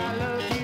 I love you.